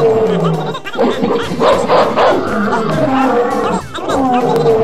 Oh, my God.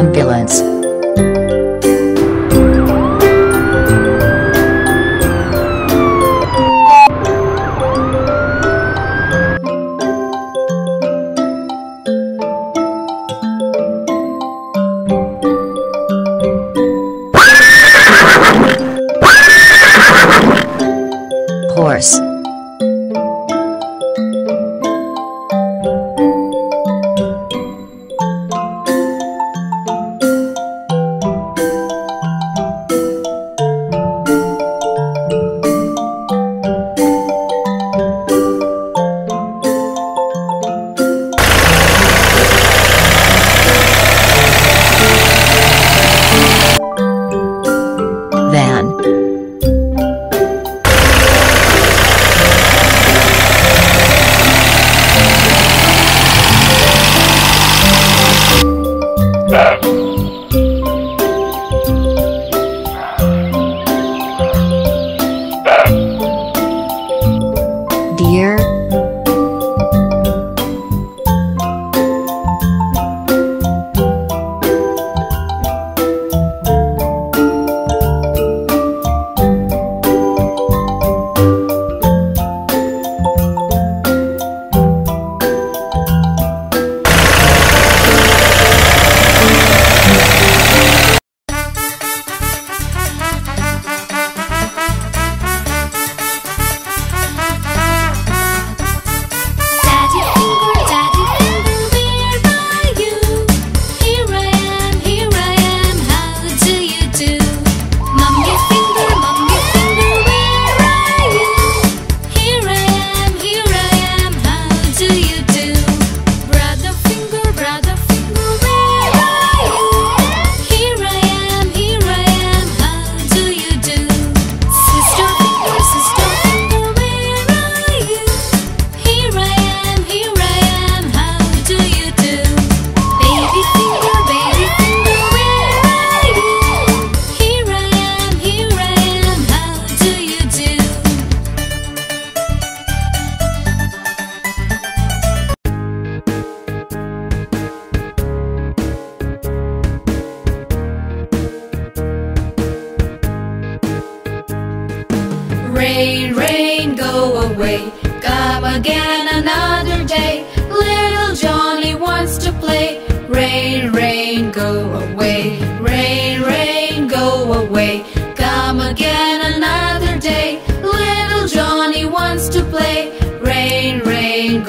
Campbell.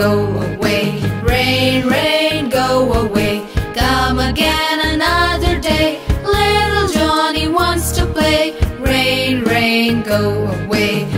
go away. Rain, rain, go away. Come again another day. Little Johnny wants to play. Rain, rain, go away.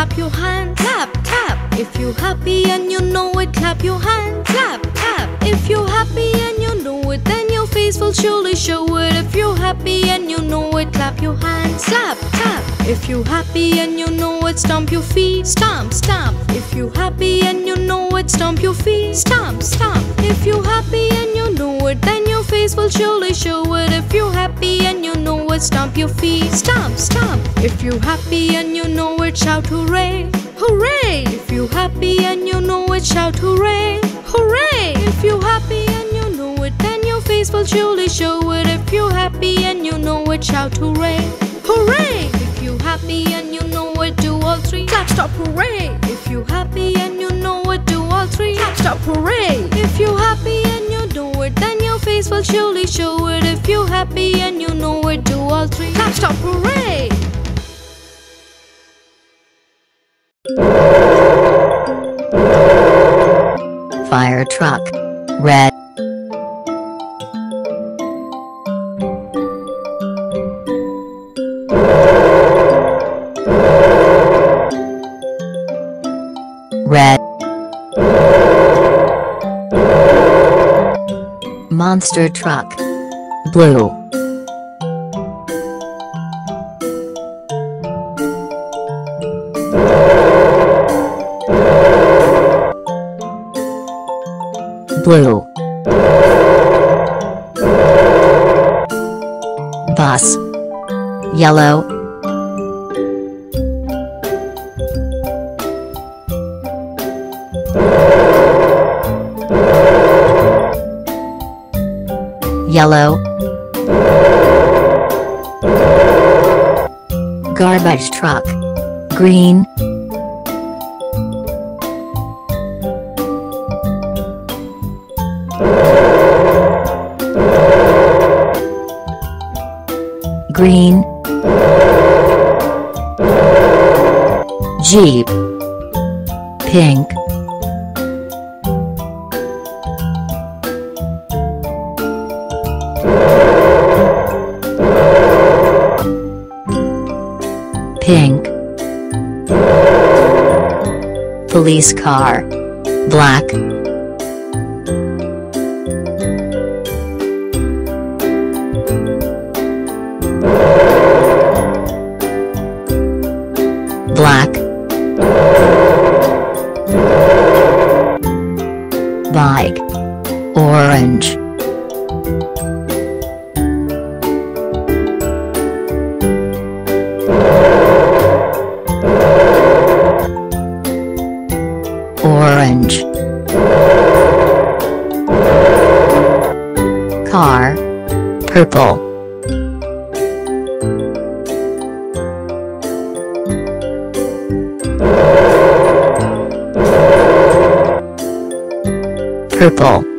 Clap your hands. Clap, clap. If you're happy and you know it, clap your hands. Clap, clap. If you're happy and you know it, then your face will surely show it. If you're happy and you know it, clap your hands. Clap, clap. If you're happy and you know it, stomp your feet. Stomp, stomp. If you're happy and you know it, stomp your feet. Stomp, stomp. If you're happy and you know it, then face will surely show it. If you're happy and you know it, stomp your feet. Stomp, stomp. If you're happy and you know it, shout hooray. Hooray! If you're happy and you know it, shout hooray. Hooray! If you're happy and you know it, then your face will surely show it. If you're happy and you know it, shout hooray. Hooray! If you're happy and you know it, do all three. Clap, stop, hooray! If you're happy and you know it, then your face will surely show it. If you're happy and you know it, do all three. Clap, stop, hooray! Fire truck. Red. Red. Monster truck. Blue. Blue. Bus. Yellow. Yellow. Garbage truck. Green. Green. Jeep. Pink. Police car. Black. Black. Bike. Orange. Purple. Purple.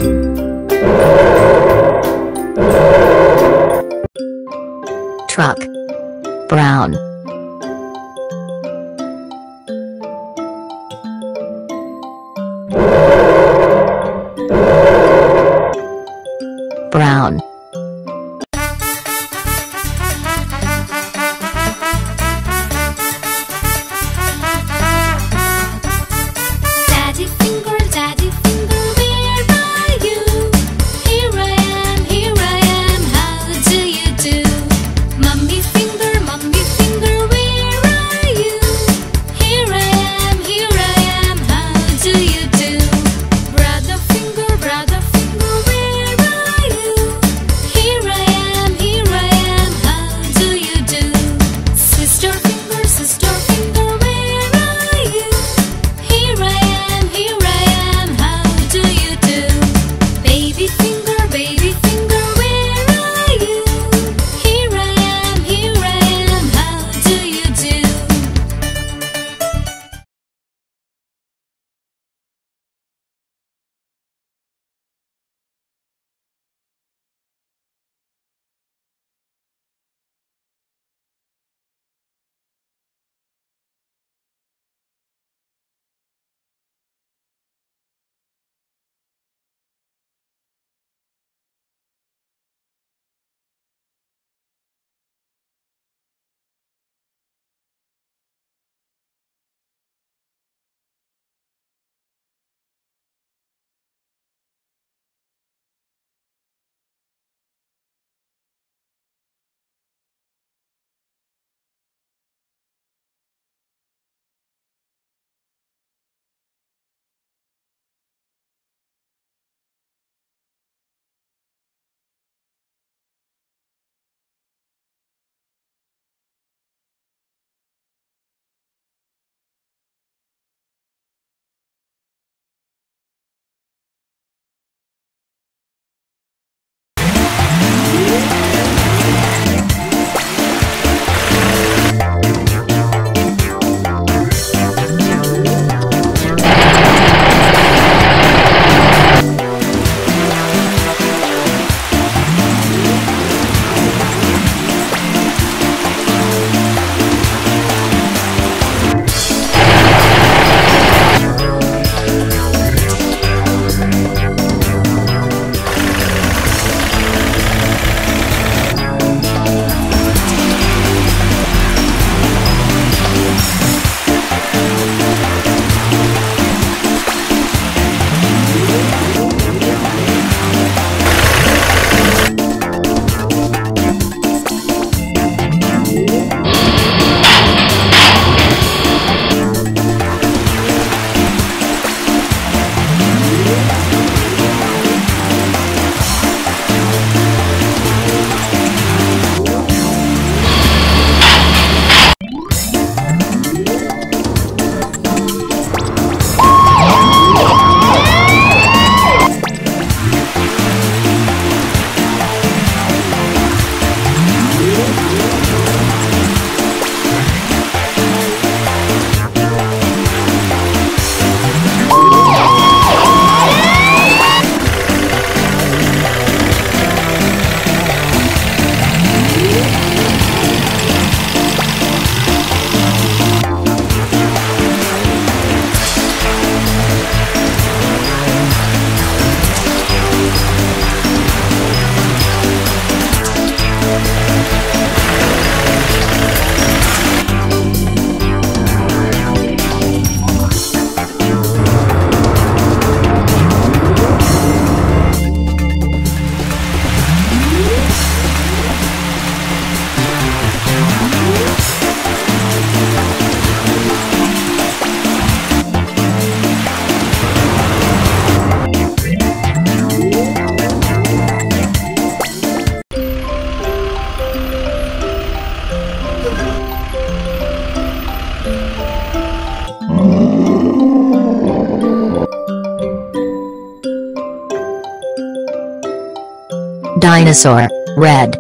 Dinosaur, red.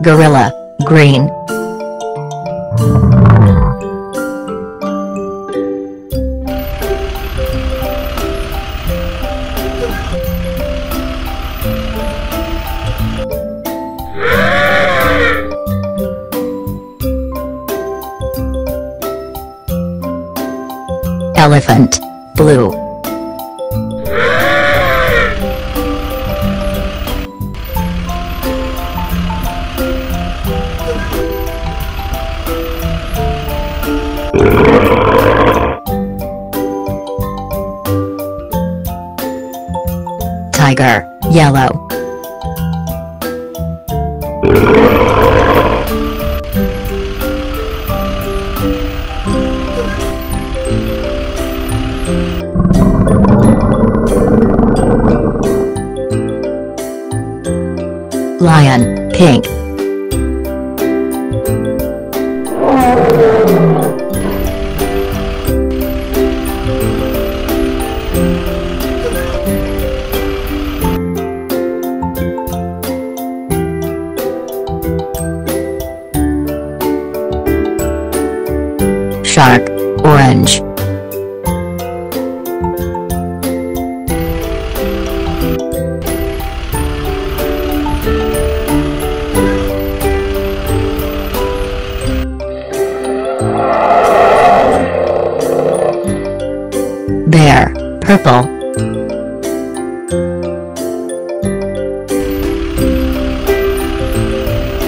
Gorilla, green. Lion, pink.